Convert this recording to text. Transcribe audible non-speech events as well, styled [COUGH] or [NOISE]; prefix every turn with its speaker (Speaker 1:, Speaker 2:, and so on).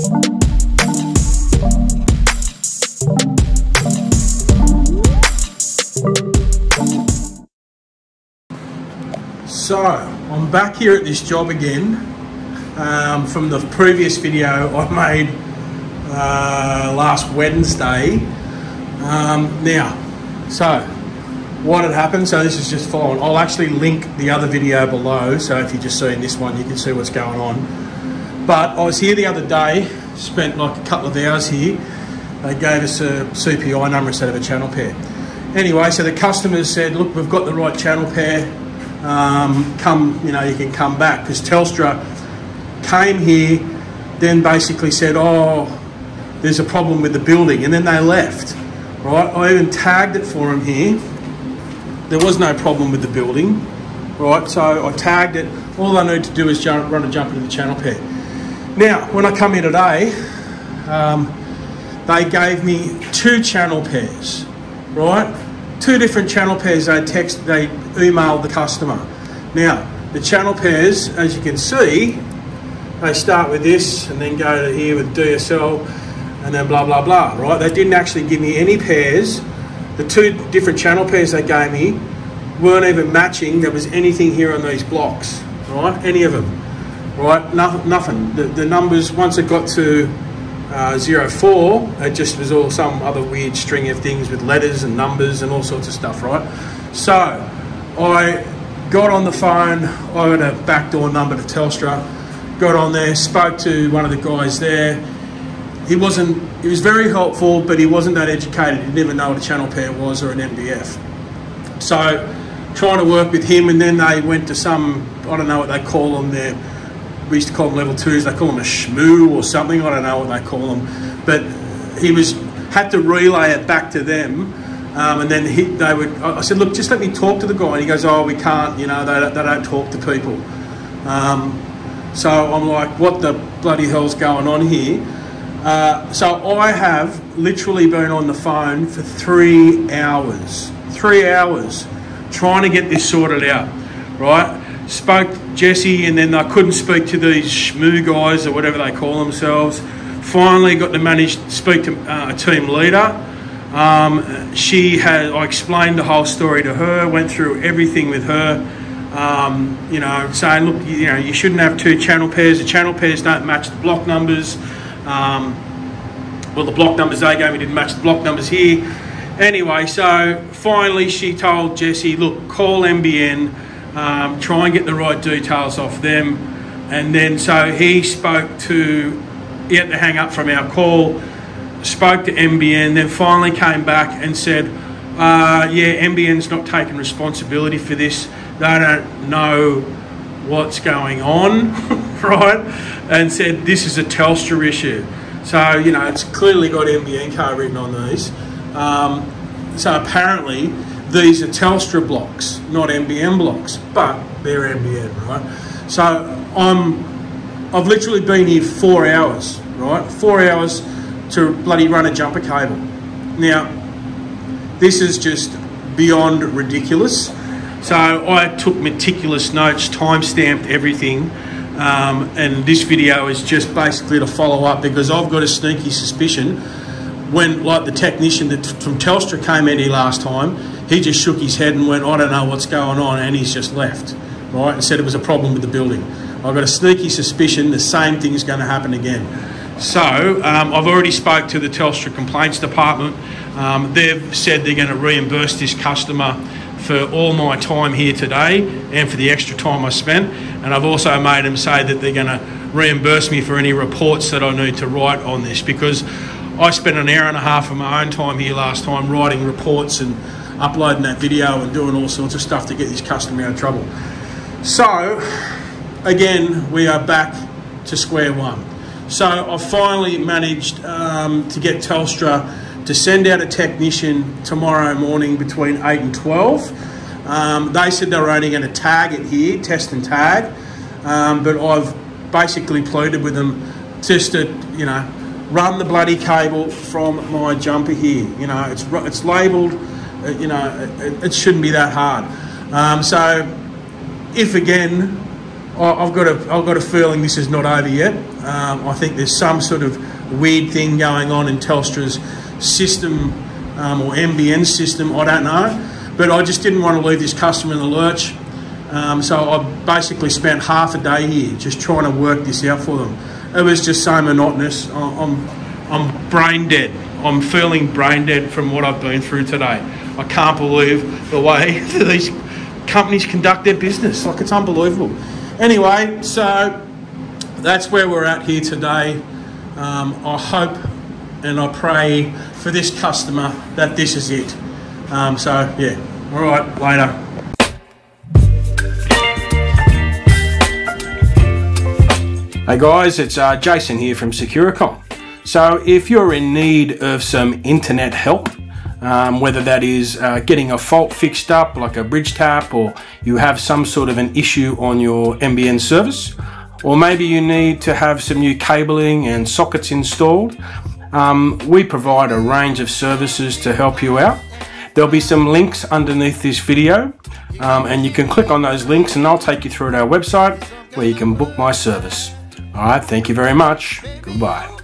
Speaker 1: So, I'm back here at this job again um, from the previous video I made uh, last Wednesday. Um, now, so what had happened, so this is just following. I'll actually link the other video below, so if you're just seeing this one, you can see what's going on. But I was here the other day, spent like a couple of hours here. They gave us a CPI number instead of a channel pair. Anyway, so the customers said, look, we've got the right channel pair. Um, come, you know, you can come back because Telstra came here, then basically said, oh, there's a problem with the building, and then they left. Right? I even tagged it for them here. There was no problem with the building. Right? So I tagged it. All I need to do is jump, run a jump into the channel pair. Now, when I come here today, um, they gave me two channel pairs, right? Two different channel pairs they text, they emailed the customer. Now, the channel pairs, as you can see, they start with this and then go to here with DSL and then blah, blah, blah, right? They didn't actually give me any pairs. The two different channel pairs they gave me weren't even matching. There was anything here on these blocks, right? Any of them, right? Nothing. nothing. The, the numbers, once it got to uh, 04, it just was all some other weird string of things with letters and numbers and all sorts of stuff, right? So I got on the phone, I got a backdoor number to Telstra, got on there, spoke to one of the guys there. He wasn't, he was very helpful, but he wasn't that educated. He even know what a channel pair was or an MDF. So trying to work with him, and then they went to some, I don't know what they call them there we used to call them level twos. They call them a shmoo or something. I don't know what they call them. But he was had to relay it back to them. Um, and then he, they would. I said, look, just let me talk to the guy. And he goes, oh, we can't. You know, they, they don't talk to people. Um, so I'm like, what the bloody hell's going on here? Uh, so I have literally been on the phone for three hours. Three hours trying to get this sorted out, right? Spoke Jesse, and then I couldn't speak to these shmoo guys or whatever they call themselves. Finally, got to manage to speak to uh, a team leader. Um, she had I explained the whole story to her, went through everything with her. Um, you know, saying, look, you, you, know, you shouldn't have two channel pairs. The channel pairs don't match the block numbers. Um, well, the block numbers they gave me didn't match the block numbers here. Anyway, so finally she told Jesse, look, call NBN um, try and get the right details off them. And then so he spoke to, he had to hang up from our call, spoke to NBN, then finally came back and said, uh, yeah, NBN's not taking responsibility for this. They don't know what's going on, [LAUGHS] right? And said, this is a Telstra issue. So, you know, it's clearly got NBN Co written on these. Um, so apparently these are Telstra blocks, not NBN blocks, but they're NBN, right? So I'm, I've literally been here four hours, right? Four hours to bloody run a jumper cable. Now, this is just beyond ridiculous. So I took meticulous notes, time-stamped everything, um, and this video is just basically to follow up because I've got a sneaky suspicion when, like the technician that from Telstra came in here last time, he just shook his head and went, I don't know what's going on, and he's just left, right? And said it was a problem with the building. I've got a sneaky suspicion the same thing is going to happen again. So um, I've already spoke to the Telstra complaints department. Um, they've said they're going to reimburse this customer for all my time here today and for the extra time I spent. And I've also made them say that they're going to reimburse me for any reports that I need to write on this because I spent an hour and a half of my own time here last time writing reports and uploading that video and doing all sorts of stuff to get this customer out of trouble. So, again, we are back to square one. So I've finally managed um, to get Telstra to send out a technician tomorrow morning between 8 and 12. Um, they said they were only going to tag it here, test and tag, um, but I've basically pleaded with them just to, you know, run the bloody cable from my jumper here. You know, it's, it's labelled you know, it, it, shouldn't be that hard. Um, so, if again I've got a I've got a feeling this is not over yet. Um, I think there's some sort of weird thing going on in Telstra's system um, or NBN system. I don't know, but I just didn't want to leave this customer in the lurch. Um, so I basically spent half a day here just trying to work this out for them. It was just so monotonous. I'm I'm brain dead. I'm feeling brain dead from what I've been through today. I can't believe the way [LAUGHS] these companies conduct their business. Like it's unbelievable. Anyway, so that's where we're at here today. Um, I hope and I pray for this customer that this is it. Um, so yeah, all right, later. Hey guys, it's uh, Jason here from Secure A Com. So if you're in need of some internet help, um, whether that is uh, getting a fault fixed up like a bridge tap or you have some sort of an issue on your NBN service, or maybe you need to have some new cabling and sockets installed, um, we provide a range of services to help you out. There'll be some links underneath this video um, and you can click on those links and I'll take you through to our website where you can book my service. All right, thank you very much. Goodbye.